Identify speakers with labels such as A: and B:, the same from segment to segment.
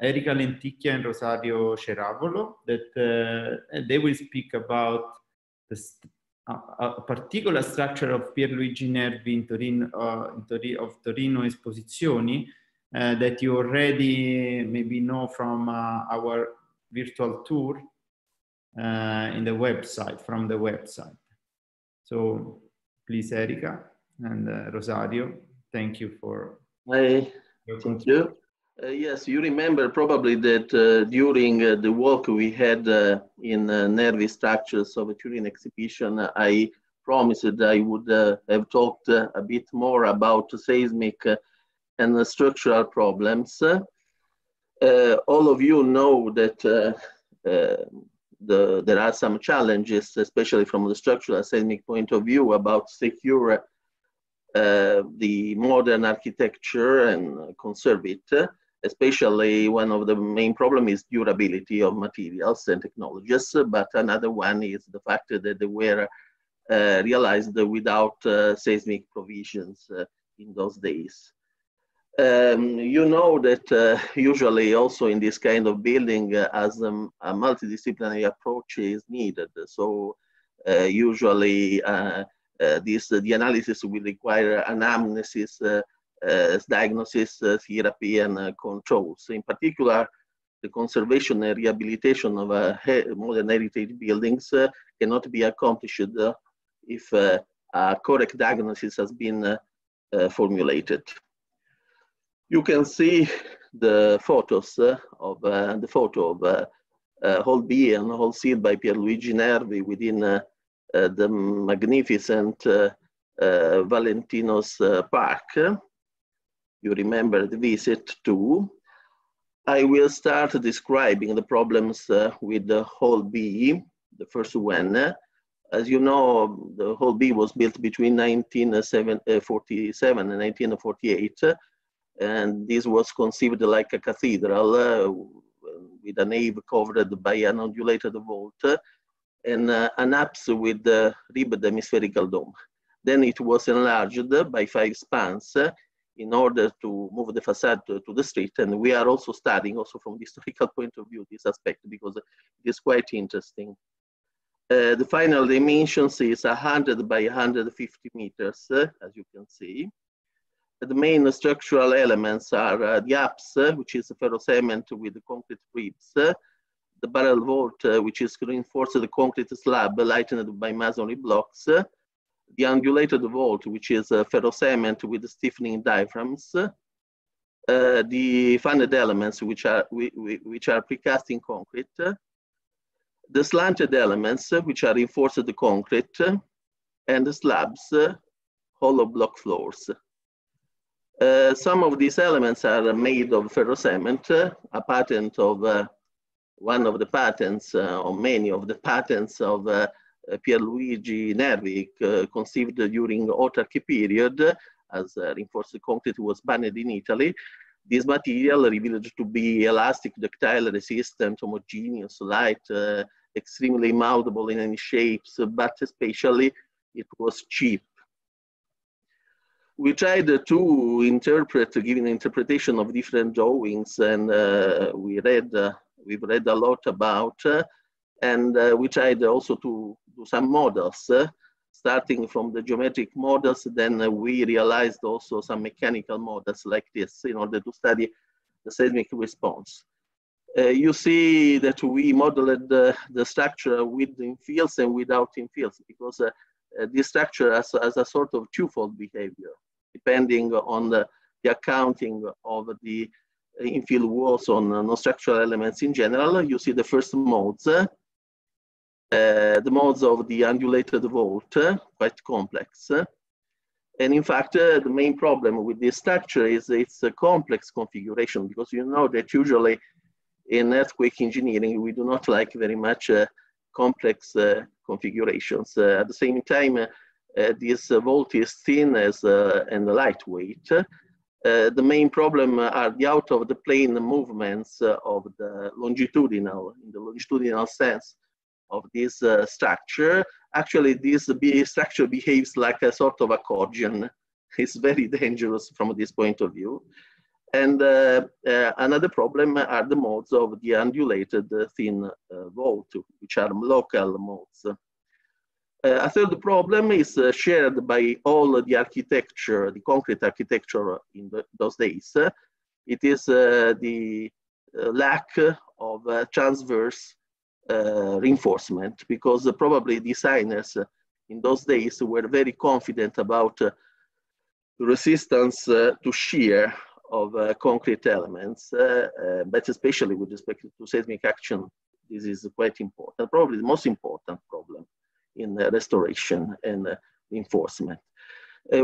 A: Erika Lenticchia and Rosario Ceravolo that uh, they will speak about the a particular structure of Pierluigi Nervi in Torino, uh, in of Torino Esposizioni uh, that you already maybe know from our virtual tour uh, in the website, from the website. So please, Erika and uh, Rosario, thank you for.
B: Hi, thank you. Uh, yes, you remember probably that uh, during uh, the walk we had uh, in uh, Nervi structures of a Turin exhibition, I promised I would uh, have talked a bit more about seismic and structural problems. all of you know that the, there are some challenges, especially from the structural seismic point of view, about secure the modern architecture and conserve it especially one of the main problem is durability of materials and technologies, but another one is the fact that they were uh, realized without uh, seismic provisions uh, in those days. Um, you know that uh, usually also in this kind of building uh, as um, a multidisciplinary approach is needed. So uh, usually this, the analysis will require anamnesis uh, Eh, diagnosis, uh, therapy, and eh, uh, controls. In particular, the conservation and rehabilitation of modern heritage buildings cannot be accomplished if a correct diagnosis has been formulated. You can see the photos of the photo of uh, Hall B and Hall C by Pierluigi Nervi within uh, uh, the magnificent Valentino's Park you remember the visit to. I will start describing the problems uh, with the Hall B, the first one. As you know, the Hall B was built between 1947 and 1948, and this was conceived like a cathedral uh, with a nave covered by an undulated vault and uh, an apse with the ribbed hemispherical dome. Then it was enlarged by five spans in order to move the facade to, to, the street. And we are also studying, also from the historical point of view, this aspect because it is quite interesting. Uh, the final dimensions is 100 by 150 meters, uh, as you can see. The main structural elements are uh, the apse, which is a ferrocement with the concrete ribs, the barrel vault, uh, which is reinforced the concrete slab lightened by masonry blocks, the undulated vault, which is a ferrocement with stiffening diaphragms, uh, the funded elements, which are, which are precast in concrete, the slanted elements, which are reinforced concrete, and the slabs, hollow block floors. Uh, some of these elements are made of ferrocement, a patent of uh, one of the patents, uh, or many of the patents of uh, uh, Pierluigi Nervi uh, conceived during autarky period as uh, reinforced concrete was banned in Italy. This material revealed to be elastic, ductile, resistant, homogeneous, light, uh, extremely moldable in any shapes, but especially it was cheap. We tried to interpret, give an interpretation of different drawings, and uh, we read, uh, we've read a lot about, and we tried also to do some models, uh, starting from the geometric models, then uh, we realized also some mechanical models like this in order to study the seismic response. Uh, you see that we modeled the, the structure with infills and without infills because uh, uh, this structure has, has, a sort of twofold behavior depending on the, the accounting of the infill walls on uh, non-structural elements in general. You see the first modes uh, the modes of the undulated vault, uh, quite complex. And in fact, uh, the main problem with this structure is its a complex configuration because you know that usually in earthquake engineering, we do not like very much uh, complex uh, configurations. At the same time, this vault is thin as, and lightweight. the main problem are the out of the plane movements of the longitudinal, in the longitudinal sense, of this uh, structure, actually this structure behaves like a sort of accordion. It's very dangerous from this point of view. And uh, uh, another problem are the modes of the undulated uh, thin vault, which are local modes. a third problem is shared by all the architecture, the concrete architecture in the, those days. it is the lack of transverse reinforcement because probably designers in those days were very confident about uh, resistance uh, to shear of uh, concrete elements, uh, uh, but especially with respect to seismic action, this is quite important, probably the most important problem in restoration and enforcement.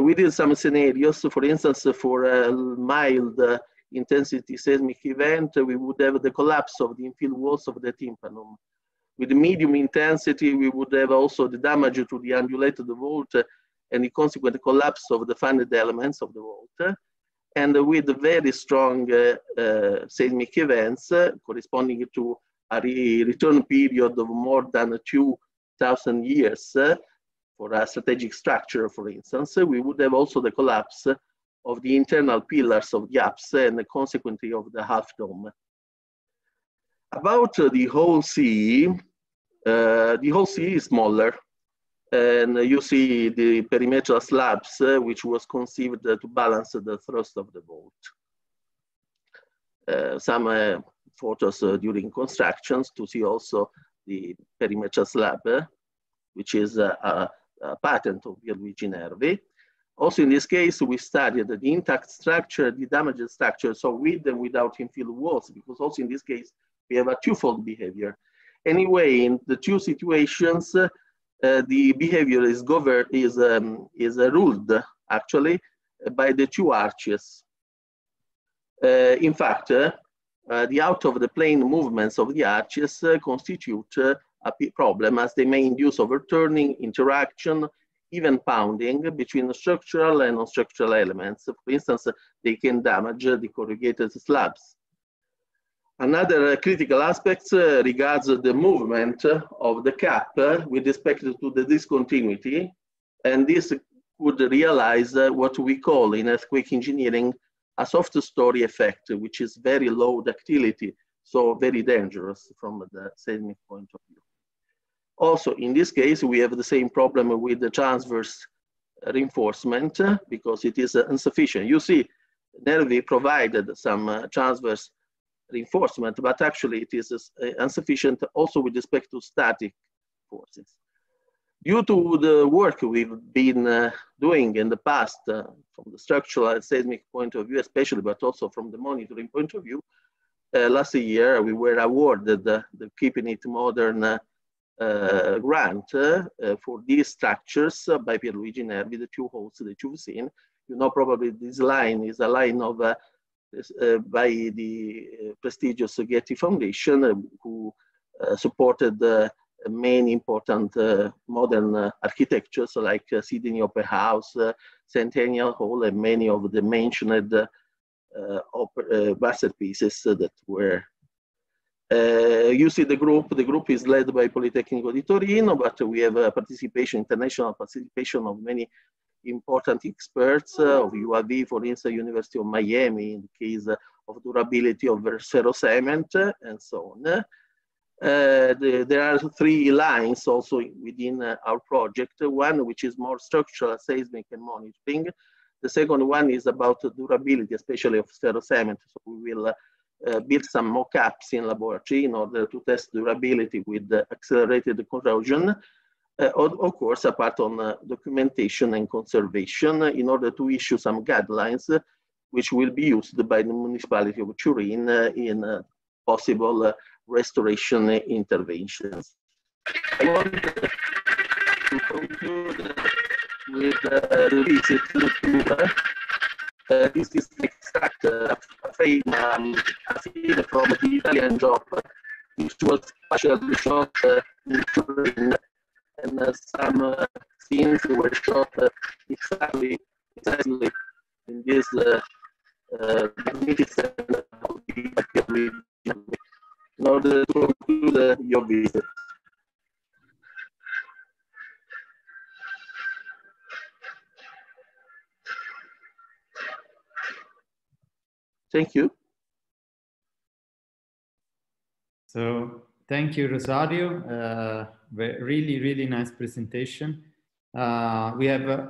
B: we did some scenarios, for instance, for a mild intensity seismic event, we would have the collapse of the infill walls of the tympanum. With medium intensity, we would have also the damage to the undulated vault and the consequent collapse of the funded elements of the vault and with very strong uh, uh, seismic events uh, corresponding to a re return period of more than 2,000 years for a strategic structure, for instance, we would have also the collapse of the internal pillars of the apse and consequently of the half dome. About the Hall C, the Hall C is smaller and you see the perimeter slabs, uh, which was conceived uh, to balance the thrust of the vault. Uh, some uh, photos uh, during constructions to see also the perimeter slab, uh, which is a, a, patent of Pierluigi Nervi. Also in this case, we studied the intact structure, the damaged structure, so with and without infill walls, because also in this case, we have a twofold behavior. Anyway, in the two situations, uh, the behavior is governed is um, is uh, ruled actually by the two arches. Uh, in fact, the out of the plane movements of the arches constitute a problem as they may induce overturning, interaction, even pounding between structural and non-structural elements. For instance, they can damage the corrugated slabs. Another critical aspect uh, regards the movement of the cap with respect to the discontinuity. And this could realize uh, what we call in earthquake engineering a soft story effect, which is very low ductility, so very dangerous from the seismic point of view. Also, in this case, we have the same problem with the transverse reinforcement because it is insufficient. You see, Nervi provided some uh, transverse reinforcement, but actually it is uh, insufficient also with respect to static forces. Due to the work we've been uh, doing in the past uh, from the structural and seismic point of view, especially, but also from the monitoring point of view, uh, last year we were awarded the Keeping It Modern uh, uh, grant for these structures by Pierluigi Nervi, the two hosts that you've seen. You know, probably this line is a line of uh, Uh, by the uh, prestigious Getty Foundation, uh, who uh, supported many important uh, modern architectures like Sydney Opera House, Centennial Hall, and many of the mentioned masterpieces that were uh, you see the group, the group is led by Politecnico di Torino, but we have a participation, international participation of many important experts uh, of UAV, for instance, University of Miami, in the case of durability of cement and so on. Uh, the, there are three lines also within uh, our project. One which is more structural, seismic and monitoring. The second one is about durability, especially of cement. So we will uh, build some mock-ups in laboratory in order to test durability with accelerated corrosion. Uh, of, course, apart on uh, documentation and conservation in order to issue some guidelines uh, which will be used by the municipality of Turin in possible restoration interventions. I want to conclude with visit to uh, this is uh, frame, um, from the Italian job, which was partially shot uh, in and uh, some uh, scenes were shot uh, exactly, exactly in this magnificent in order to conclude your visit. Thank you.
A: So thank you, Rosario. Uh, really, really nice presentation. Uh, we have uh,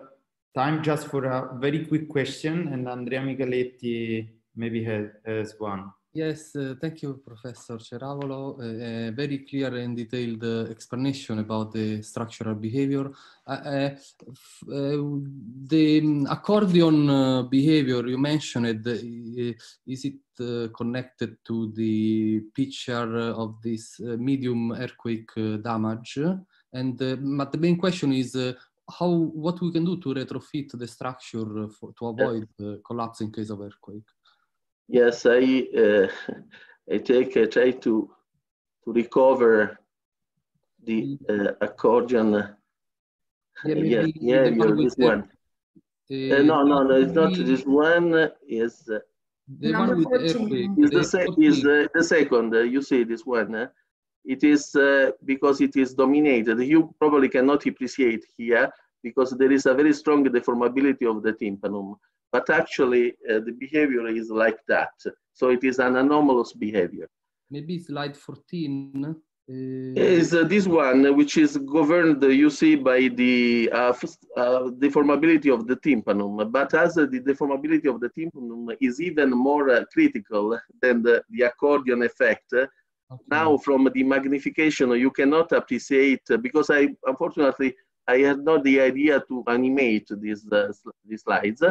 A: time just for a very quick question, and Andrea Micheletti maybe has, has one.
C: Yes, uh, thank you, Professor Ceravolo. Uh, a very clear and detailed uh, explanation about the structural behavior. Uh, uh, uh, the accordion behavior you mentioned, is it connected to the picture of this medium earthquake damage? And but the main question is how what we can do to retrofit the structure for, to avoid collapse in case of earthquake.
B: Yes, I uh, I take I try to to recover the mm. uh, accordion. Yeah, yeah, yeah you're this one. The, uh, no, no, no, it's not this one. Is uh,
C: the one with earthquake.
B: Is the, se is the, the second? Uh, you see this one. Uh, it is uh, because it is dominated. You probably cannot appreciate here because there is a very strong deformability of the tympanum but actually uh, the behavior is like that. So it is an anomalous behavior.
C: Maybe slide 14. Uh...
B: Is uh, this one, which is governed, you see, by the uh, uh, deformability of the tympanum. But as the deformability of the tympanum is even more uh, critical than the, the accordion effect, okay. now from the magnification, you cannot appreciate, because I, unfortunately, I had not the idea to animate these, these slides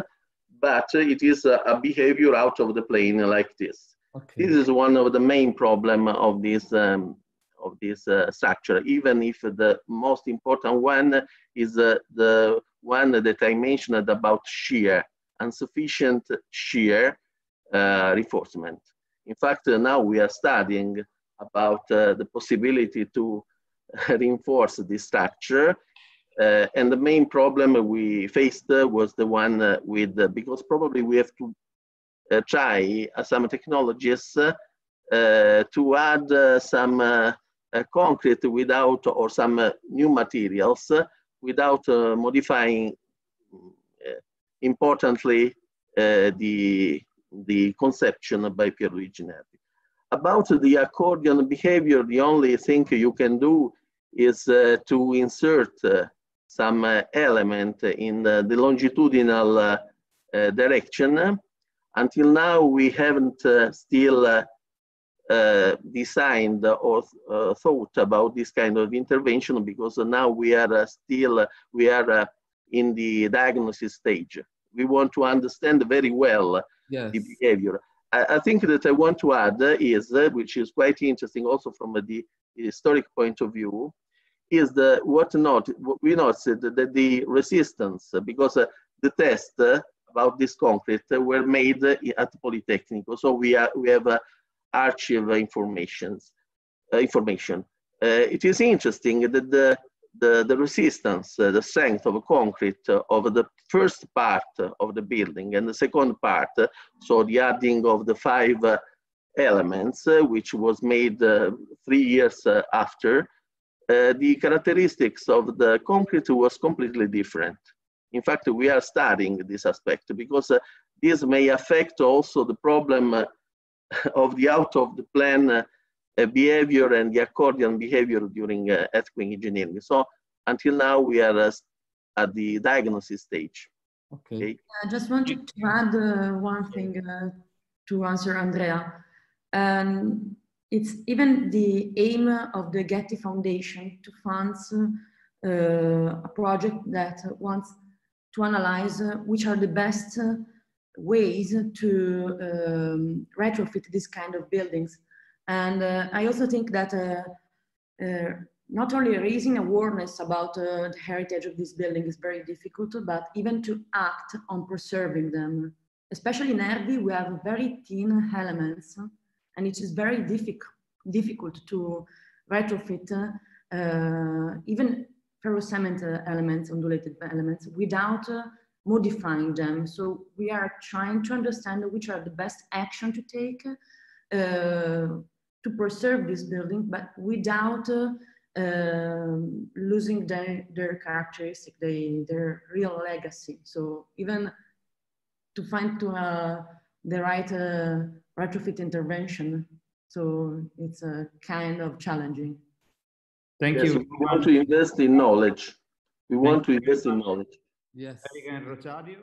B: but it is a, behavior out of the plane like this. Okay. This is one of the main problem of this um, of this uh, structure, even if the most important one is uh, the one that I mentioned about shear, insufficient shear uh, reinforcement. In fact, now we are studying about uh, the possibility to reinforce this structure uh, and the main problem we faced was the one uh, with, uh, because probably we have to uh, try uh, some technologies uh, to add some concrete without, or some new materials without modifying importantly the, the conception by Pierluigi Nervi. About the accordion behavior, the only thing you can do is to insert some uh, element in the, the longitudinal uh, uh, direction. Until now, we haven't uh, still uh, uh, designed or thought about this kind of intervention because now we are still, we are in the diagnosis stage. We want to understand very well yes. the behavior. I, I, think that I want to add is, which is quite interesting also from the historic point of view, is the what not we noticed that the resistance because uh, the test uh, about this concrete were made at Politecnico. So we are we have uh, archive informations uh, information. Uh, it is interesting that the the, the resistance, uh, the strength of concrete of the first part of the building and the second part, so the adding of the five elements, which was made three years after, uh, the characteristics of the concrete was completely different. In fact, we are studying this aspect because uh, this may affect also the problem uh, of the out of the plan uh, behavior and the accordion behavior during uh, earthquake engineering. So until now, we are at the diagnosis stage.
D: Okay. okay. I just wanted to add one thing to answer Andrea. Um, it's even the aim of the Getty Foundation to fund uh, a project that wants to analyze uh, which are the best uh, ways to um, retrofit this kind of buildings. And uh, I also think that uh, uh, not only raising awareness about the heritage of this building is very difficult, but even to act on preserving them. Especially in Nervi, we have very thin elements and it is very difficult difficult to retrofit uh, even ferrocement elements, undulated elements, without uh, modifying them. So we are trying to understand which are the best action to take uh, to preserve this building, but without uh, um, losing their, their characteristic, they, their real legacy. So even to find to uh, the right uh, retrofit intervention. So it's a kind of challenging.
A: Thank
B: Yes,
A: you.
B: We want to invest in knowledge. We want to invest in knowledge.
C: Yes.
A: Erika and Rosario.